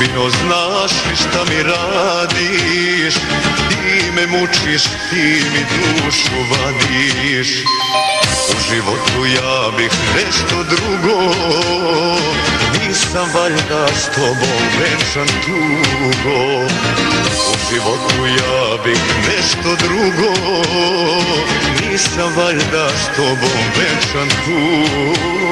Sudbino znaš li šta mi radiš? Ti me mučiš, ti mi dušu vadiš U životu ja bih nešto drugo. Nisam valjda s tobom večan tugo. U životu ja bih nešto drugo. Nisam valjda s tobom večan tugo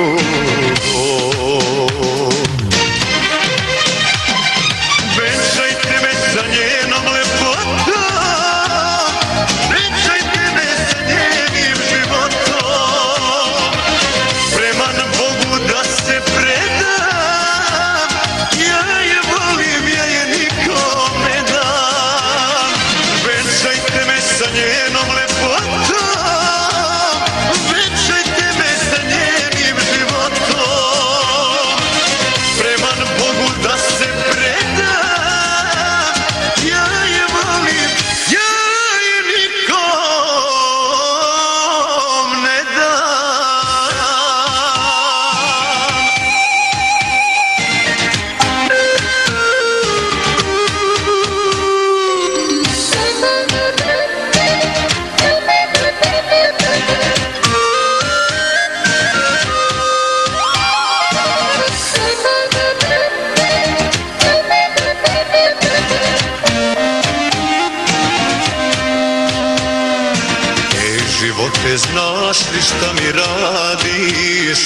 živote, znaš li šta mi radiš.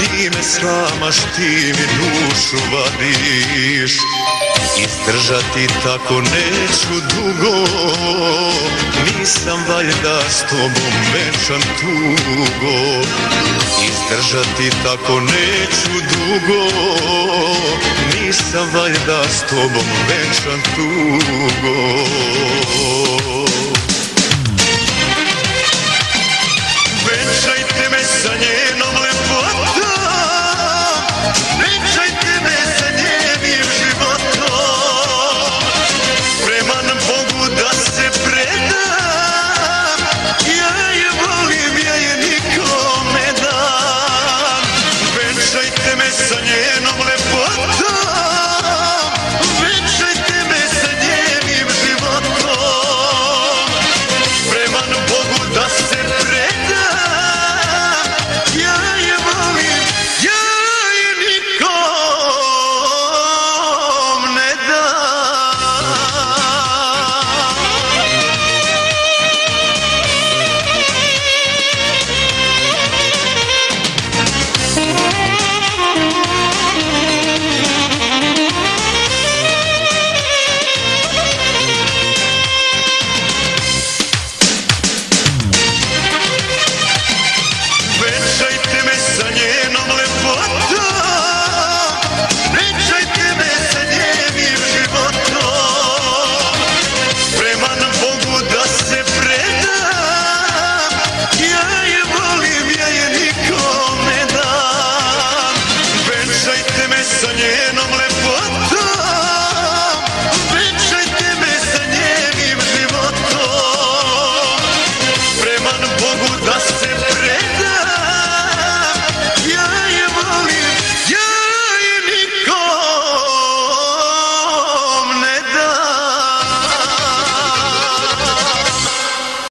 Ti me slamaš, ti mi dušu vadiš. Izdržati tako neću dugo. Nisam valjda s tobom večan tugo. Izdržati tako neću dugo. Nisam valjda s tobom večan tugo